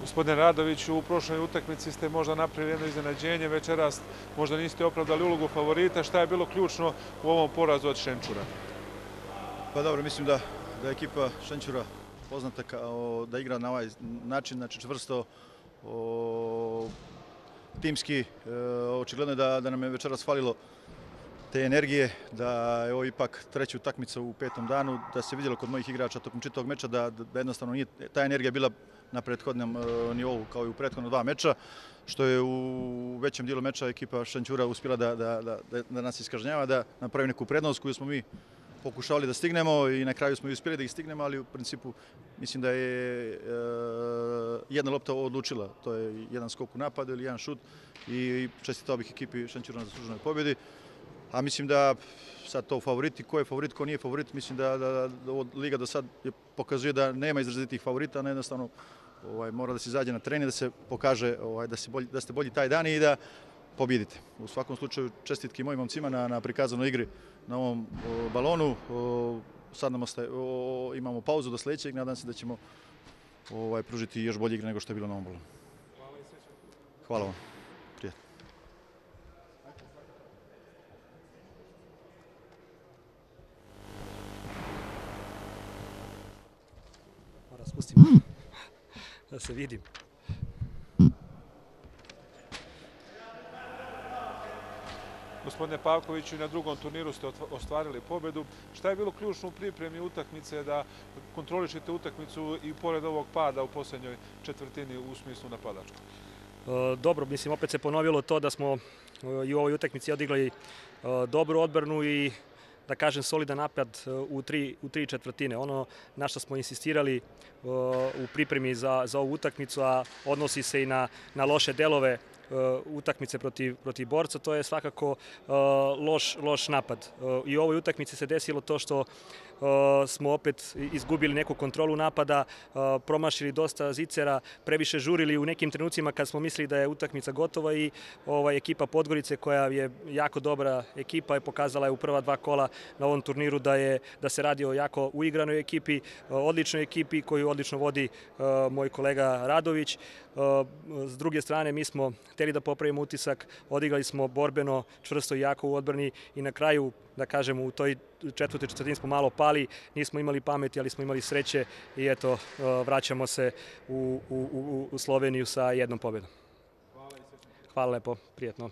Gospodine Radović, u prošloj utakmici ste možda napravili jedno iznenađenje, večeras možda niste opravdali ulogu favorita. Šta je bilo ključno u ovom porazu od Šenčura? Pa dobro, mislim da je ekipa Šenčura poznata da igra na ovaj način, znači čvrsto, timski. E, očigledno je da nam je večeras falilo te energije, da je ovo ipak treća utakmica u petom danu, da se vidjelo kod mojih igrača tokom čitavog meča da jednostavno nije ta energija bila na prethodnom e, nivou kao i u prethodno dva meča, što je u većem dijelu meča ekipa Šanćura uspjela da nas iskažnjava, da napravi neku prednost koju smo mi pokušavali da stignemo i na kraju smo i uspjeli da ih stignemo, ali u principu mislim da je e, jedna lopta odlučila. To je jedan skok u napadu ili jedan šut i čestitao bih ekipi Šanćura na zasluženoj pobjedi. A mislim da sad to favoriti, ko je favorit, ko nije favorit, mislim da, da, da Liga do sad je pokazuje da nema izrazitih favorita, ne jednostavno ovaj, mora da se izađe na trening, da se pokaže ovaj, da, se bolji, da ste bolji taj dan i da pobjedite. U svakom slučaju čestitki mojim momcima na, na prikazanoj igri na ovom o, balonu. O, sad nam ostaje, o, imamo pauzu do sljedećeg, nadam se da ćemo ovaj, pružiti još bolje igre nego što je bilo na ovom balonu. Hvala vam. Da se vidim. Gospodine Pavkoviću, na drugom turniru ste ostvarili pobedu. Šta je bilo ključno u pripremi utakmice da kontrolišete utakmicu i pored ovog pada u posljednjoj četvrtini u smislu napadačka? E, dobro, mislim, opet se ponovilo to da smo e, i u ovoj utakmici odigrali e, dobru odbranu i da kažem, solidan napad e, u tri, u tri četvrtine. Ono na što smo insistirali e, u pripremi za, za ovu utakmicu, a odnosi se i na, na loše delove Eh, utakmice protiv, protiv borca, to je svakako eh, loš, loš napad. Eh, I u ovoj utakmici se desilo to što smo opet izgubili neku kontrolu napada, promašili dosta zicera, previše žurili u nekim trenucima kad smo mislili da je utakmica gotova i ova ekipa Podgorice koja je jako dobra ekipa je pokazala je u prva dva kola na ovom turniru da je da se radi o jako uigranoj ekipi, odličnoj ekipi koju odlično vodi moj kolega Radović. S druge strane, mi smo hteli da popravimo utisak, odigrali smo borbeno, čvrsto i jako u odbrani i na kraju, da kažemo, u toj četvrte četvrtini smo malo pali, nismo imali pameti, ali smo imali sreće i eto, e, vraćamo se u, u, u, u Sloveniju sa jednom pobjedom. Hvala lepo, prijetno.